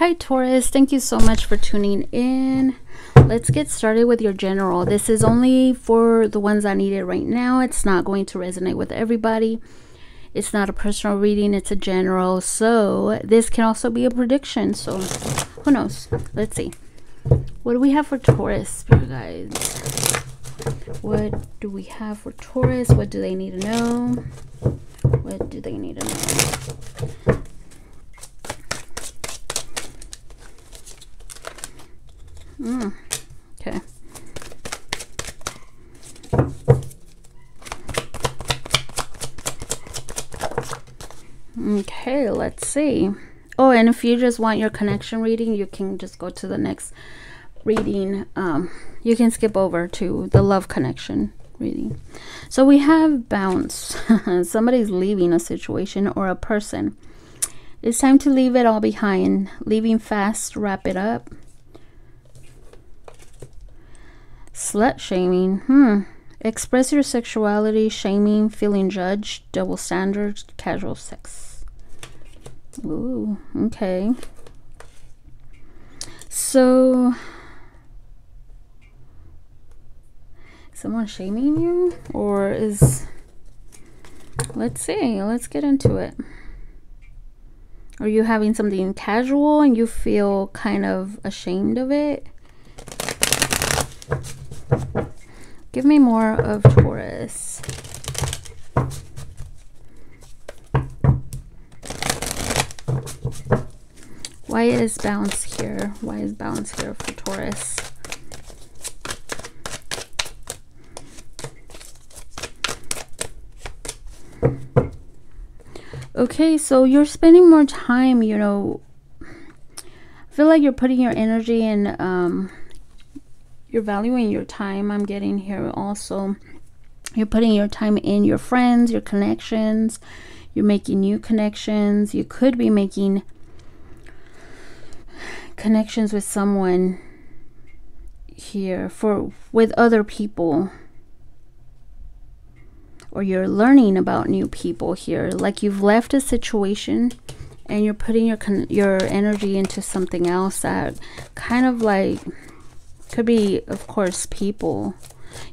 Hi, Taurus. Thank you so much for tuning in. Let's get started with your general. This is only for the ones that need it right now. It's not going to resonate with everybody. It's not a personal reading, it's a general. So, this can also be a prediction. So, who knows? Let's see. What do we have for Taurus, you guys? What do we have for Taurus? What do they need to know? What do they need to know? Mm, okay. Okay, let's see. Oh, and if you just want your connection reading, you can just go to the next reading. Um, you can skip over to the love connection reading. So we have bounce. Somebody's leaving a situation or a person. It's time to leave it all behind. Leaving fast, wrap it up. Slut shaming. Hmm. Express your sexuality, shaming, feeling judged, double standards, casual sex. Ooh, okay. So, someone shaming you? Or is. Let's see, let's get into it. Are you having something casual and you feel kind of ashamed of it? Give me more of Taurus. Why is bounce here? Why is bounce here for Taurus? Okay, so you're spending more time, you know, I feel like you're putting your energy in um, you're valuing your time. I'm getting here also. You're putting your time in your friends your connections. You're making new connections. You could be making connections with someone here for with other people. Or you're learning about new people here. Like you've left a situation and you're putting your your energy into something else that kind of like could be, of course, people,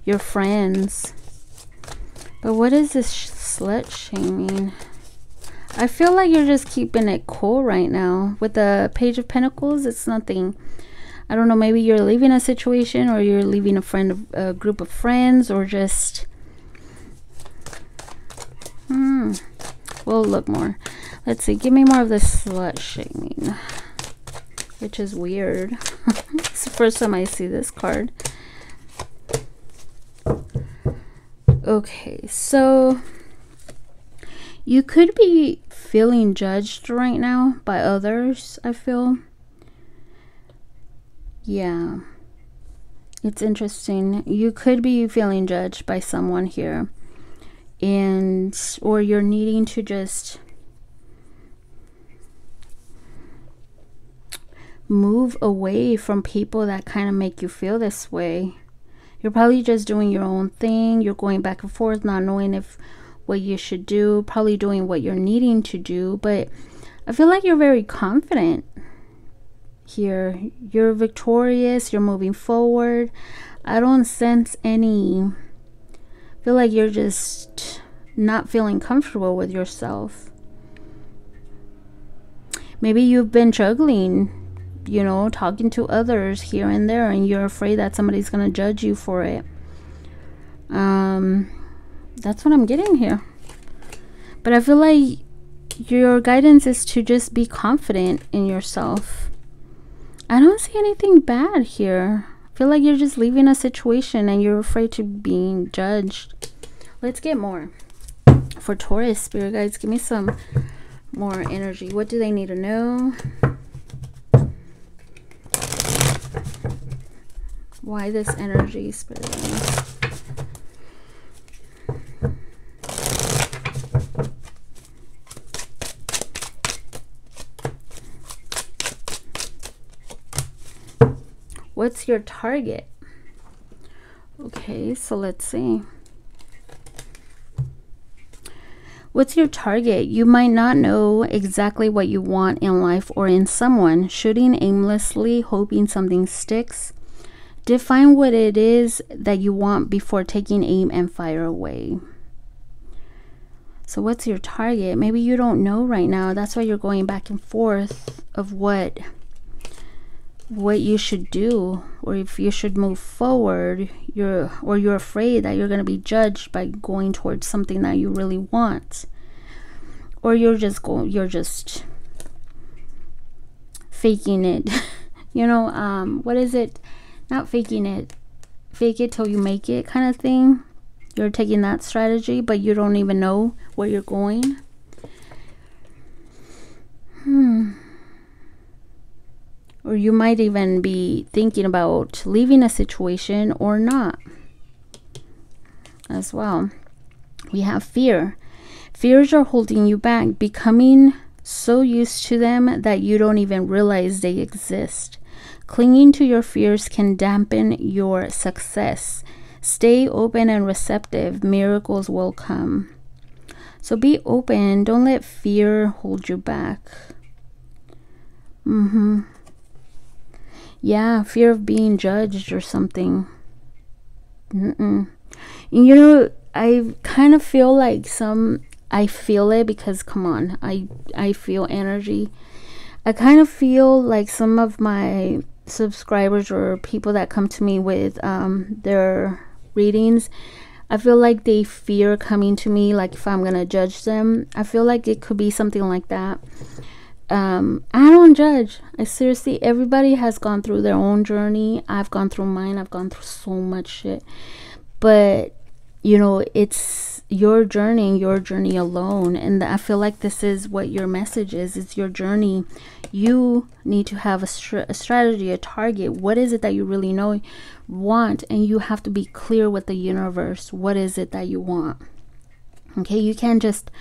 your friends. But what is this slut shaming? I feel like you're just keeping it cool right now. With the Page of Pentacles, it's nothing. I don't know, maybe you're leaving a situation or you're leaving a friend, a group of friends or just... Hmm. We'll look more. Let's see. Give me more of the slut shaming which is weird. it's the first time I see this card. Okay, so you could be feeling judged right now by others, I feel. Yeah. It's interesting. You could be feeling judged by someone here. And or you're needing to just move away from people that kind of make you feel this way. You're probably just doing your own thing. You're going back and forth, not knowing if what you should do, probably doing what you're needing to do. But I feel like you're very confident here. You're victorious. You're moving forward. I don't sense any. Feel like you're just not feeling comfortable with yourself. Maybe you've been juggling you know, talking to others here and there, and you're afraid that somebody's going to judge you for it. Um, that's what I'm getting here. But I feel like your guidance is to just be confident in yourself. I don't see anything bad here. I feel like you're just leaving a situation and you're afraid to being judged. Let's get more. For Taurus, spirit guides, give me some more energy. What do they need to know? Why this energy spirit what's your target okay so let's see What's your target? You might not know exactly what you want in life or in someone. Shooting aimlessly, hoping something sticks. Define what it is that you want before taking aim and fire away. So, what's your target? Maybe you don't know right now. That's why you're going back and forth of what what you should do or if you should move forward you're or you're afraid that you're going to be judged by going towards something that you really want or you're just going you're just faking it you know um what is it not faking it fake it till you make it kind of thing you're taking that strategy but you don't even know where you're going hmm or you might even be thinking about leaving a situation or not as well. We have fear. Fears are holding you back, becoming so used to them that you don't even realize they exist. Clinging to your fears can dampen your success. Stay open and receptive, miracles will come. So be open, don't let fear hold you back. Mhm. Yeah, fear of being judged or something. Mm-mm. You know, I kind of feel like some. I feel it because come on, I I feel energy. I kind of feel like some of my subscribers or people that come to me with um, their readings I feel like they fear coming to me, like if I'm gonna judge them. I feel like it could be something like that um, I don't judge. I seriously, everybody has gone through their own journey. I've gone through mine. I've gone through so much shit. But, you know, it's your journey, your journey alone. And I feel like this is what your message is. It's your journey. You need to have a, str a strategy, a target. What is it that you really know, want? And you have to be clear with the universe. What is it that you want? Okay, you can't just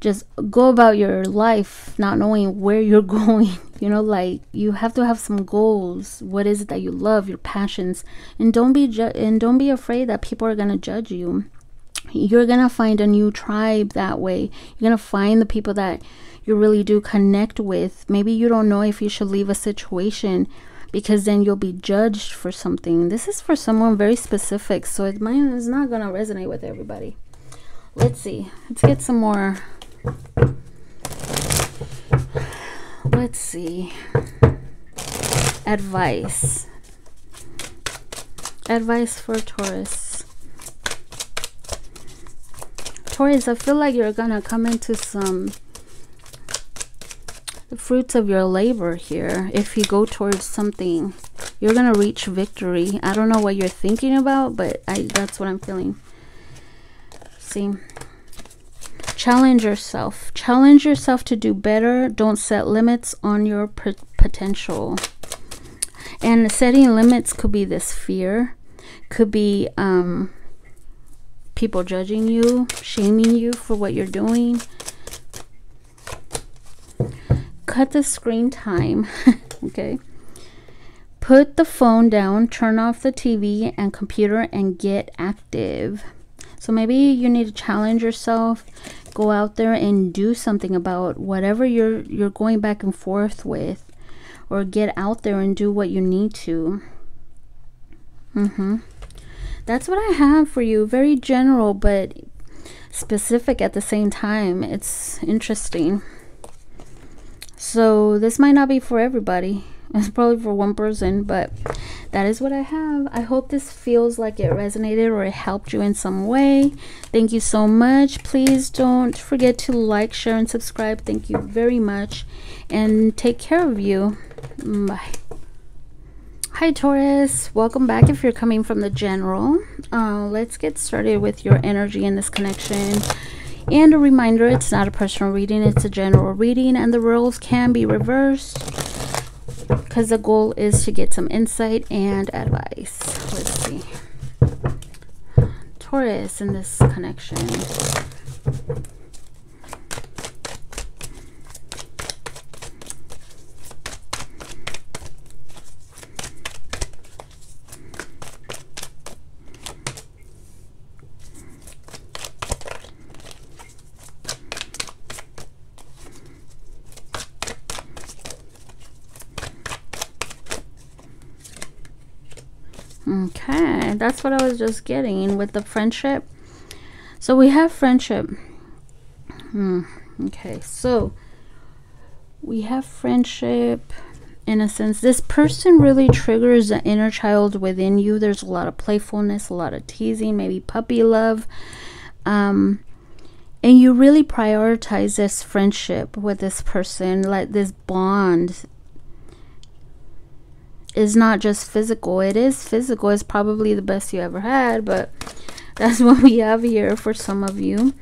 just go about your life not knowing where you're going you know like you have to have some goals what is it that you love your passions and don't be and don't be afraid that people are going to judge you you're going to find a new tribe that way you're going to find the people that you really do connect with maybe you don't know if you should leave a situation because then you'll be judged for something this is for someone very specific so it might it's not going to resonate with everybody let's see let's get some more Let's see. Advice. Advice for Taurus. Taurus, I feel like you're gonna come into some fruits of your labor here. If you go towards something, you're gonna reach victory. I don't know what you're thinking about, but I that's what I'm feeling. See. Challenge yourself. Challenge yourself to do better. Don't set limits on your potential. And setting limits could be this fear, could be um, people judging you, shaming you for what you're doing. Cut the screen time, okay? Put the phone down, turn off the TV and computer, and get active. So maybe you need to challenge yourself go out there and do something about whatever you're you're going back and forth with or get out there and do what you need to mm-hmm that's what i have for you very general but specific at the same time it's interesting so this might not be for everybody it's probably for one person but that is what I have. I hope this feels like it resonated or it helped you in some way. Thank you so much. Please don't forget to like, share, and subscribe. Thank you very much. And take care of you. Bye. Hi Taurus, welcome back if you're coming from the general. Uh, let's get started with your energy in this connection. And a reminder, it's not a personal reading, it's a general reading and the roles can be reversed because the goal is to get some insight and advice. Let's see. Taurus in this connection. Okay, that's what I was just getting with the friendship. So we have friendship. Hmm. Okay, so we have friendship innocence. This person really triggers the inner child within you. There's a lot of playfulness, a lot of teasing, maybe puppy love. Um, and you really prioritize this friendship with this person, like this bond is not just physical. It is physical. It's probably the best you ever had, but that's what we have here for some of you.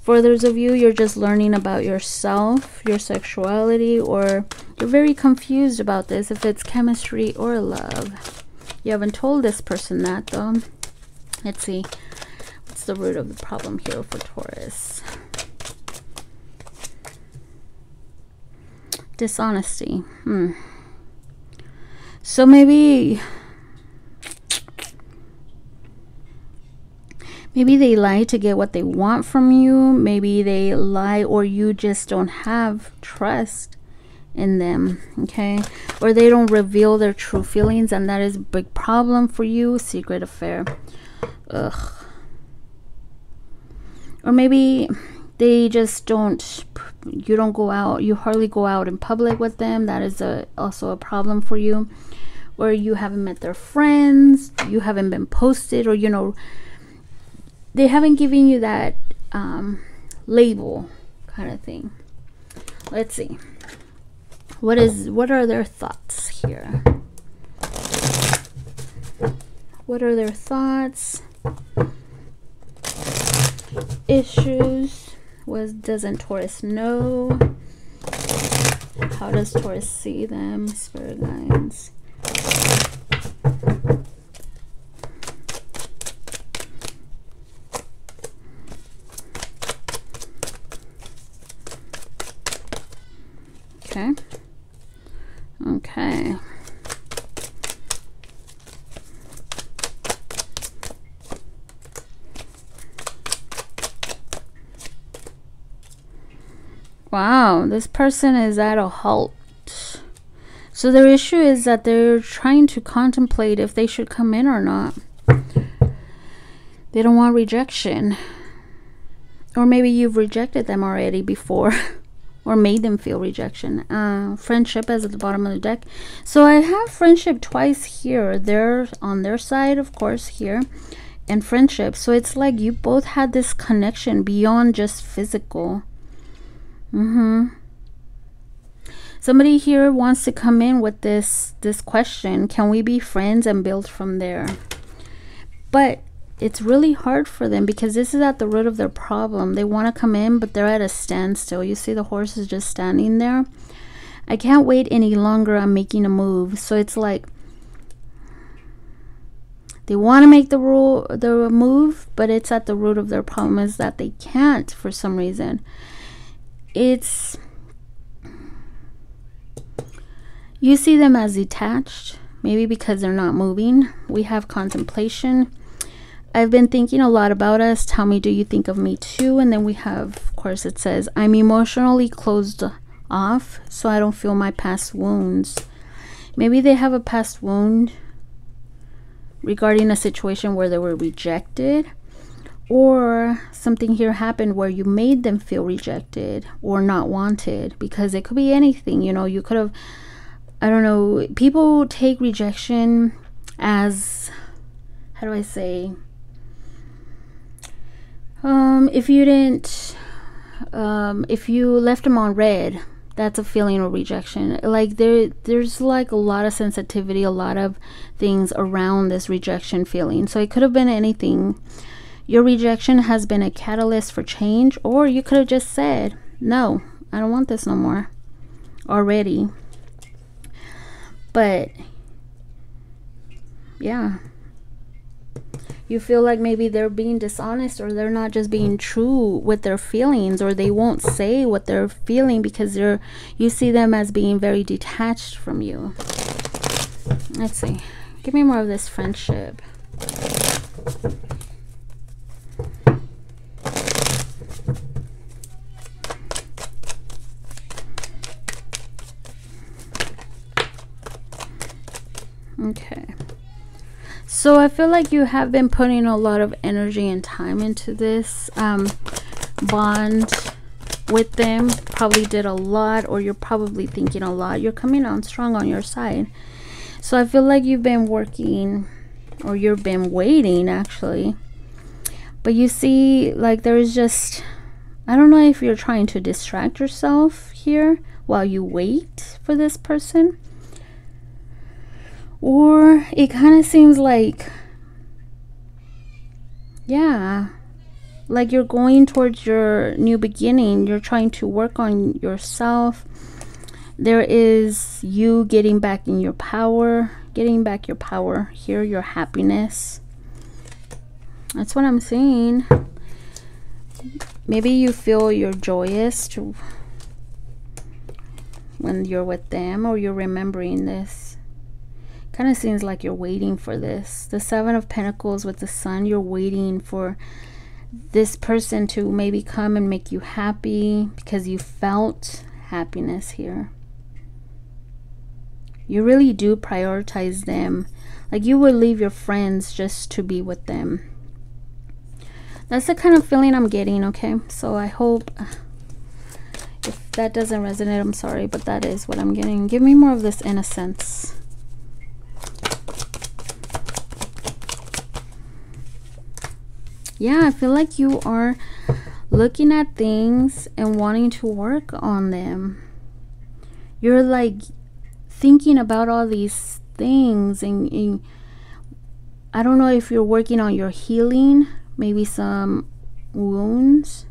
For others of you, you're just learning about yourself, your sexuality, or you're very confused about this, if it's chemistry or love. You haven't told this person that, though. Let's see. What's the root of the problem here for Taurus? Dishonesty. Hmm. So maybe maybe they lie to get what they want from you. Maybe they lie or you just don't have trust in them, okay? Or they don't reveal their true feelings and that is a big problem for you. Secret affair. Ugh. Or maybe they just don't you don't go out you hardly go out in public with them that is a also a problem for you or you haven't met their friends you haven't been posted or you know they haven't given you that um, label kind of thing let's see what is what are their thoughts here what are their thoughts issues what doesn't Taurus know? How does Taurus see them? Spirit guides. Okay. Okay. Wow, this person is at a halt. So their issue is that they're trying to contemplate if they should come in or not. They don't want rejection. Or maybe you've rejected them already before. or made them feel rejection. Uh, friendship is at the bottom of the deck. So I have friendship twice here. They're on their side, of course, here. And friendship. So it's like you both had this connection beyond just physical Mm-hmm. Somebody here wants to come in with this this question. Can we be friends and build from there? But it's really hard for them because this is at the root of their problem. They want to come in, but they're at a standstill. You see the horse is just standing there. I can't wait any longer. I'm making a move. So it's like they want to make the rule the move, but it's at the root of their problem is that they can't for some reason it's you see them as detached maybe because they're not moving. We have contemplation. I've been thinking a lot about us. Tell me do you think of me too? And then we have of course it says I'm emotionally closed off so I don't feel my past wounds. Maybe they have a past wound regarding a situation where they were rejected or something here happened where you made them feel rejected or not wanted because it could be anything you know? You could have i don't know people take rejection as how do i say? Um if you didn't um if you left them on read that's a feeling of rejection. Like there there's like a lot of sensitivity a lot of things around this rejection feeling. So it could have been anything. Your rejection has been a catalyst for change, or you could have just said, No, I don't want this no more already. But yeah, you feel like maybe they're being dishonest or they're not just being mm. true with their feelings or they won't say what they're feeling because they're you see them as being very detached from you. Let's see. Give me more of this friendship Okay. So I feel like you have been putting a lot of energy and time into this um, bond with them. Probably did a lot or you're probably thinking a lot. You're coming on strong on your side. So I feel like you've been working or you've been waiting actually. But you see like there's just I don't know if you're trying to distract yourself here while you wait for this person or it kind of seems like, yeah, like you're going towards your new beginning. You're trying to work on yourself. There is you getting back in your power, getting back your power here, your happiness. That's what I'm seeing. Maybe you feel you're joyous when you're with them or you're remembering this kind of seems like you're waiting for this. The Seven of Pentacles with the Sun, you're waiting for this person to maybe come and make you happy because you felt happiness here. You really do prioritize them. Like you would leave your friends just to be with them. That's the kind of feeling I'm getting, okay? So I hope if that doesn't resonate, I'm sorry, but that is what I'm getting. Give me more of this innocence. Yeah i feel like you are looking at things and wanting to work on them. You're like thinking about all these things and, and i don't know if you're working on your healing maybe some wounds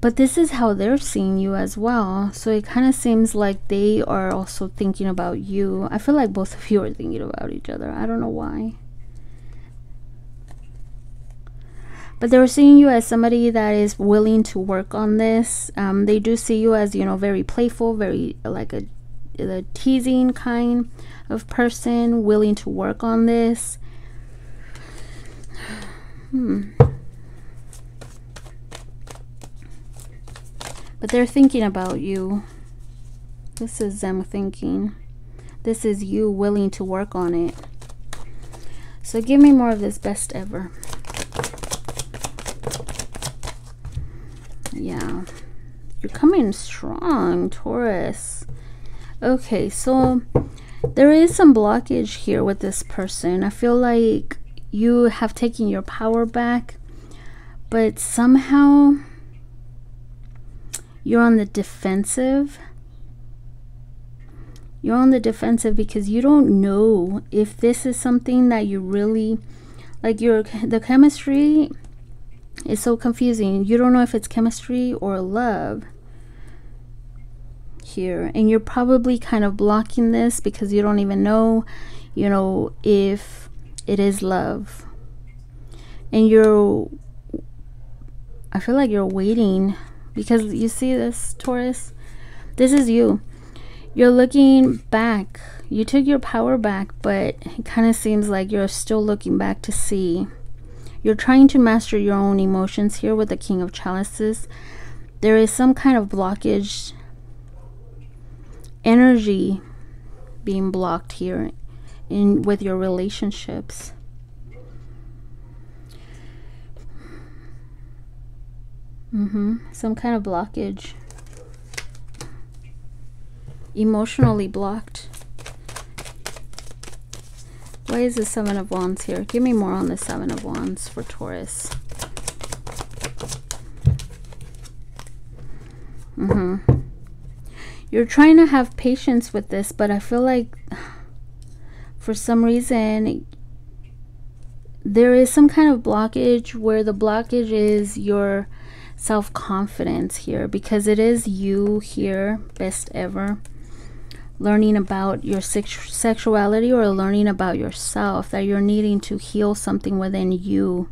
but this is how they're seeing you as well. So it kind of seems like they are also thinking about you. I feel like both of you are thinking about each other. I don't know why. But they're seeing you as somebody that is willing to work on this. Um, they do see you as you know very playful very like a, a teasing kind of person willing to work on this. Hmm But they're thinking about you. This is them thinking. This is you willing to work on it. So give me more of this best ever. Yeah. You're coming strong, Taurus. Okay, so there is some blockage here with this person. I feel like you have taken your power back, but somehow you're on the defensive. You're on the defensive because you don't know if this is something that you really like your the chemistry is so confusing. You don't know if it's chemistry or love here and you're probably kind of blocking this because you don't even know you know if it is love and you're I feel like you're waiting because you see this Taurus? This is you. You're looking back. You took your power back but it kind of seems like you're still looking back to see. You're trying to master your own emotions here with the king of chalices. There is some kind of blockage energy being blocked here in with your relationships Mm-hmm. Some kind of blockage. Emotionally blocked. Why is the Seven of Wands here? Give me more on the Seven of Wands for Taurus. Mm-hmm. You're trying to have patience with this, but I feel like for some reason there is some kind of blockage where the blockage is your self-confidence here because it is you here best ever learning about your sex sexuality or learning about yourself that you're needing to heal something within you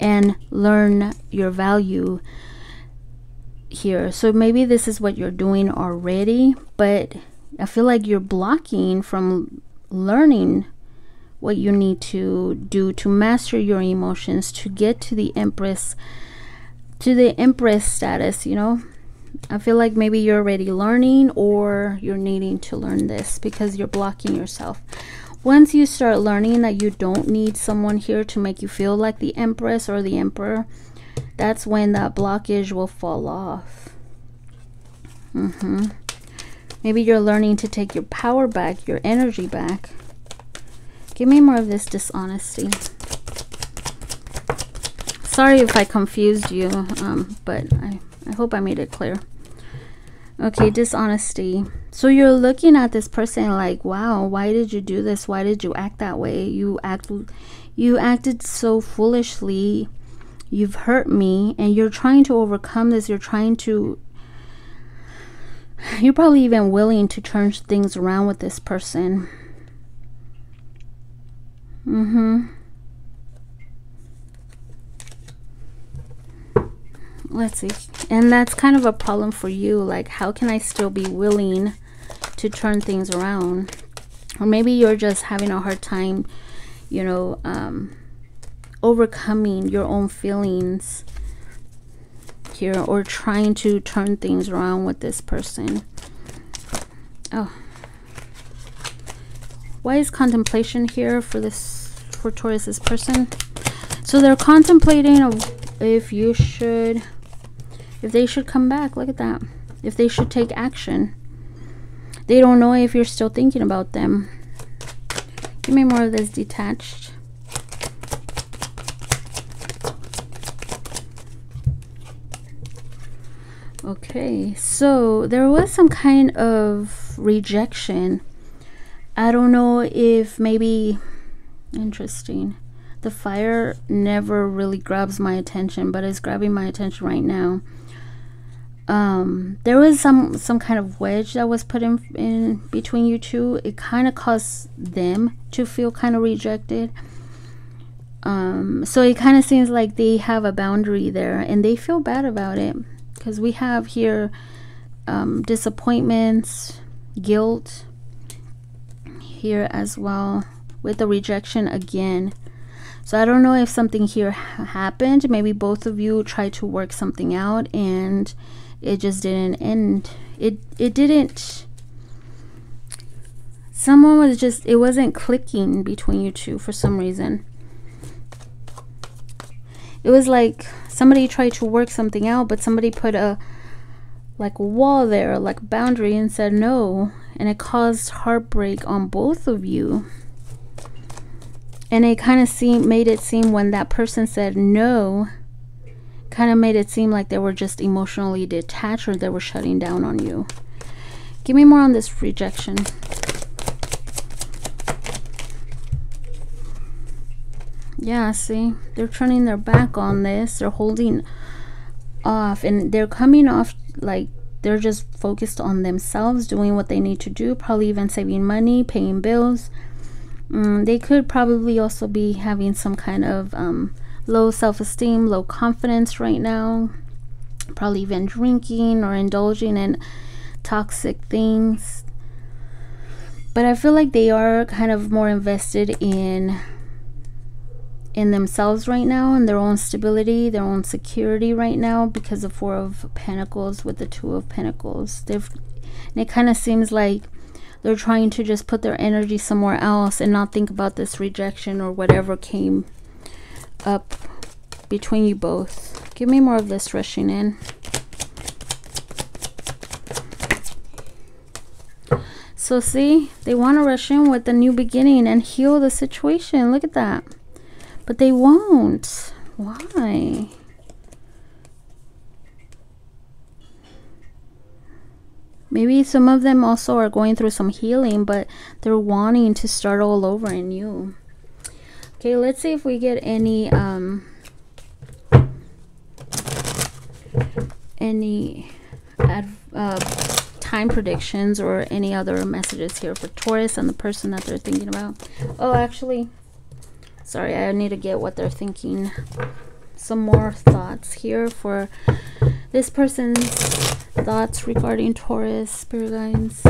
and learn your value here. So maybe this is what you're doing already but I feel like you're blocking from learning what you need to do to master your emotions to get to the empress to the empress status you know I feel like maybe you're already learning or you're needing to learn this because you're blocking yourself. Once you start learning that you don't need someone here to make you feel like the Empress or the Emperor, that's when that blockage will fall off. Mm -hmm. Maybe you're learning to take your power back, your energy back. Give me more of this dishonesty. Sorry if I confused you, um, but I, I hope I made it clear. Okay, dishonesty. So you're looking at this person like, wow, why did you do this? Why did you act that way? You act you acted so foolishly. You've hurt me and you're trying to overcome this. You're trying to you're probably even willing to turn things around with this person. Mhm. Let's see. And that's kind of a problem for you like how can i still be willing to turn things around? Or maybe you're just having a hard time you know um, overcoming your own feelings here or trying to turn things around with this person. Oh. Why is contemplation here for this for Taurus's person? So they're contemplating if you should if they should come back look at that. If they should take action. They don't know if you're still thinking about them. Give me more of this detached. Okay so there was some kind of rejection. I don't know if maybe interesting. The fire never really grabs my attention but it's grabbing my attention right now um, there was some some kind of wedge that was put in in between you two. It kind of caused them to feel kind of rejected. Um, so it kind of seems like they have a boundary there, and they feel bad about it because we have here um, disappointments, guilt here as well with the rejection again. So I don't know if something here happened. Maybe both of you tried to work something out and it just didn't end. It it didn't someone was just it wasn't clicking between you two for some reason. It was like somebody tried to work something out but somebody put a like wall there like boundary and said no and it caused heartbreak on both of you. And it kind of seemed made it seem when that person said no kind of made it seem like they were just emotionally detached or they were shutting down on you. Give me more on this rejection. Yeah, see, they're turning their back on this. They're holding off and they're coming off like they're just focused on themselves, doing what they need to do, probably even saving money, paying bills. Mm, they could probably also be having some kind of um, low self-esteem, low confidence right now, probably even drinking or indulging in toxic things. But I feel like they are kind of more invested in in themselves right now and their own stability, their own security right now because of Four of Pentacles with the Two of Pentacles. They've and it kind of seems like they're trying to just put their energy somewhere else and not think about this rejection or whatever came up between you both. Give me more of this rushing in. So see, they want to rush in with a new beginning and heal the situation. Look at that. But they won't. Why? Maybe some of them also are going through some healing, but they're wanting to start all over in you. Okay, let's see if we get any um any uh, time predictions or any other messages here for Taurus and the person that they're thinking about. Oh, actually, sorry, I need to get what they're thinking. Some more thoughts here for this person's thoughts regarding Taurus, spirit guides.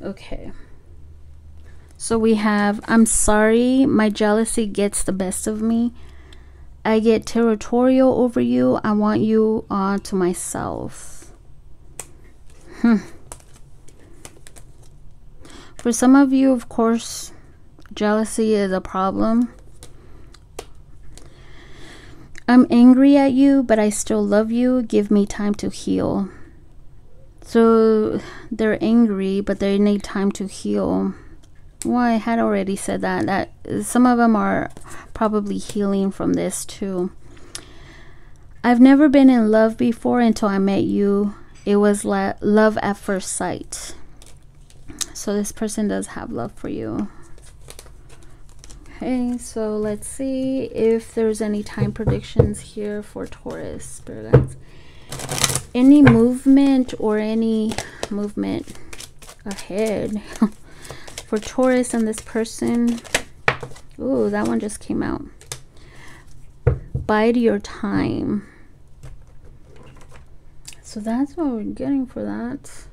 Okay. So we have I'm sorry, my jealousy gets the best of me. I get territorial over you. I want you uh, to myself. Hmm. For some of you, of course, jealousy is a problem. I'm angry at you, but I still love you. Give me time to heal. So they're angry, but they need time to heal. Well, I had already said that. That some of them are probably healing from this too. I've never been in love before until I met you. It was love at first sight. So this person does have love for you. Okay, so let's see if there's any time predictions here for Taurus, Spirit guides. Any movement or any movement ahead for Taurus and this person. Ooh, that one just came out. Bide your time. So that's what we're getting for that.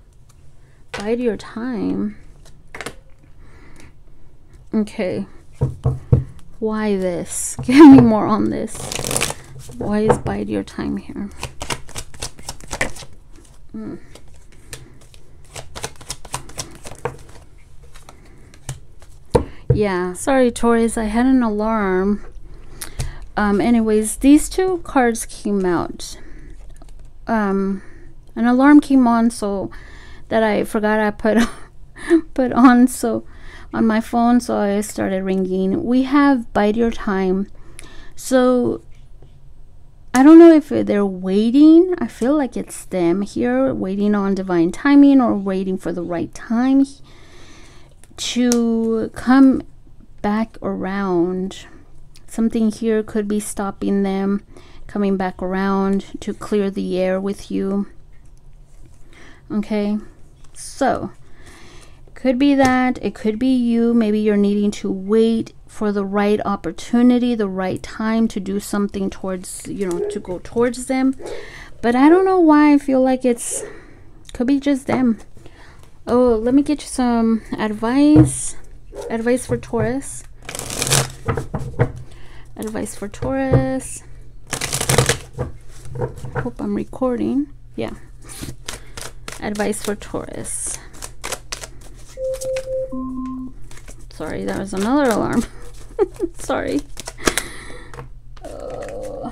Bide your time. Okay. Why this? Give me more on this. Why is bide your time here? Mm. Yeah, sorry Taurus, I had an alarm. Um, anyways, these two cards came out. Um, an alarm came on so that I forgot I put put on so on my phone so I started ringing. We have bide your time. So I don't know if they're waiting. I feel like it's them here waiting on divine timing or waiting for the right time to come back around. Something here could be stopping them coming back around to clear the air with you. Okay, so could be that it could be you maybe you're needing to wait for the right opportunity the right time to do something towards you know to go towards them but i don't know why i feel like it's could be just them oh let me get you some advice. Advice for taurus. Advice for taurus. Hope i'm recording. Yeah. Advice for taurus. Sorry, that was another alarm. Sorry. Uh,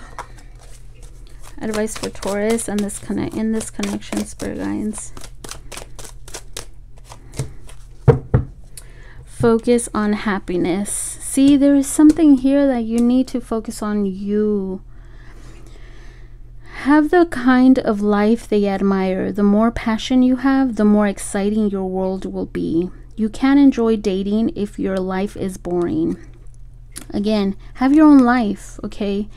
advice for Taurus and this connect in this connection, spirit guides. Focus on happiness. See, there is something here that you need to focus on you. Have the kind of life they admire. The more passion you have, the more exciting your world will be. You can't enjoy dating if your life is boring. Again, have your own life, okay?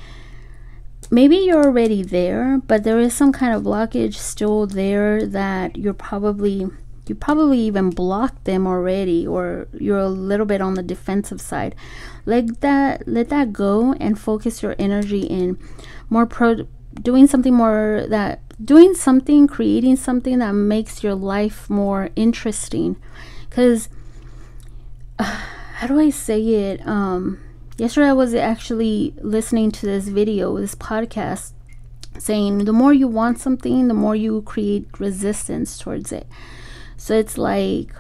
Maybe you're already there, but there is some kind of blockage still there that you're probably you probably even blocked them already or you're a little bit on the defensive side. Let that let that go and focus your energy in more pro doing something more that doing something, creating something that makes your life more interesting because uh, how do I say it? Um, yesterday I was actually listening to this video, this podcast, saying the more you want something, the more you create resistance towards it. So it's like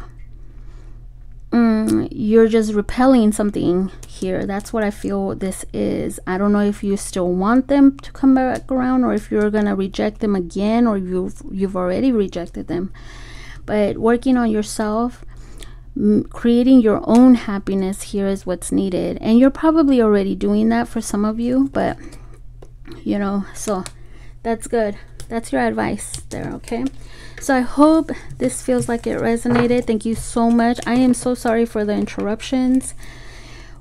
mm, you're just repelling something here. That's what I feel this is. I don't know if you still want them to come back around or if you're gonna reject them again or you've you've already rejected them. But working on yourself creating your own happiness here is what's needed and you're probably already doing that for some of you but you know so that's good that's your advice there okay? So i hope this feels like it resonated. Thank you so much. I am so sorry for the interruptions.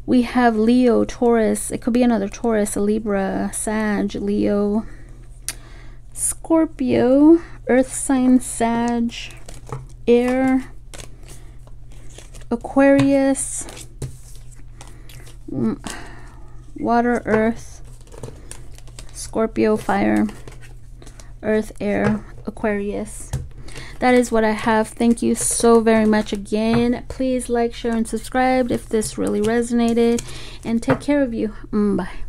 We have leo taurus it could be another taurus a libra sag leo scorpio earth sign sag air Aquarius, mm, water, earth, Scorpio, fire, earth, air, Aquarius. that is what I have. Thank you so very much again. Please like, share, and subscribe if this really resonated. And take care of you. Mm, bye.